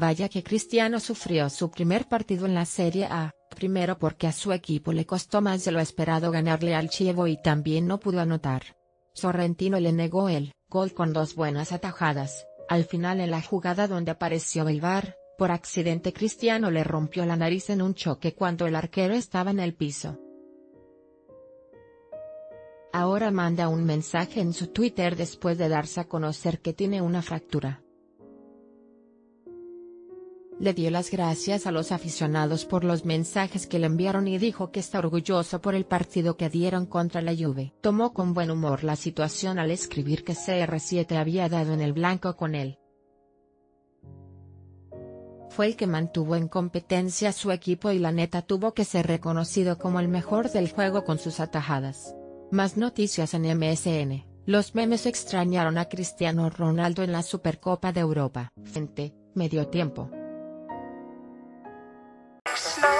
Vaya que Cristiano sufrió su primer partido en la Serie A, primero porque a su equipo le costó más de lo esperado ganarle al Chievo y también no pudo anotar. Sorrentino le negó el gol con dos buenas atajadas, al final en la jugada donde apareció el por accidente Cristiano le rompió la nariz en un choque cuando el arquero estaba en el piso. Ahora manda un mensaje en su Twitter después de darse a conocer que tiene una fractura. Le dio las gracias a los aficionados por los mensajes que le enviaron y dijo que está orgulloso por el partido que dieron contra la Juve. Tomó con buen humor la situación al escribir que CR7 había dado en el blanco con él. Fue el que mantuvo en competencia su equipo y la neta tuvo que ser reconocido como el mejor del juego con sus atajadas. Más noticias en MSN. Los memes extrañaron a Cristiano Ronaldo en la Supercopa de Europa. Gente, medio tiempo. snow.